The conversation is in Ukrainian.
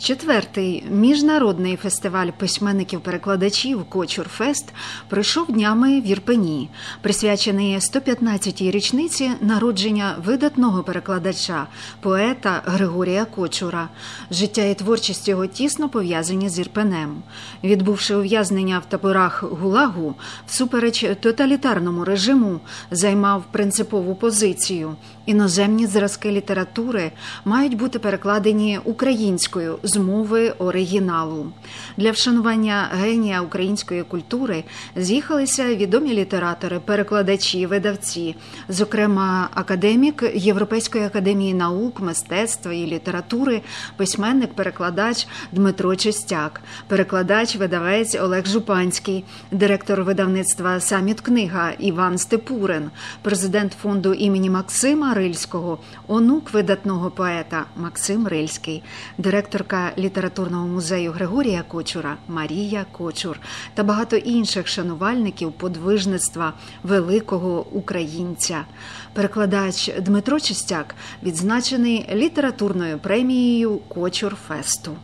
Четвертий міжнародний фестиваль письменників-перекладачів Кочурфест пройшов днями в Ірпені, присвячений 115-й річниці народження видатного перекладача, поета Григорія Кочура. Життя і творчість його тісно пов'язані з Ірпенем. Відбувши ув'язнення в таборах Гулагу, всупереч тоталітарному режиму, займав принципову позицію. Іноземні зразки літератури мають бути перекладені українською з мови оригіналу. Для вшанування генія української культури з'їхалися відомі літератори, перекладачі, видавці, зокрема академік Європейської академії наук, мистецтва і літератури, письменник, перекладач Дмитро Чистяк, перекладач, видавець Олег Жупанський, директор видавництва Саміт Книга Іван Степурин, президент фонду імені Максима Рильського, онук видатного поета Максим Рильський, директорка літературного музею Григорія Кочура Марія Кочур та багато інших шанувальників подвижництва великого українця. Перекладач Дмитро Чистяк відзначений літературною премією Кочур Фесту.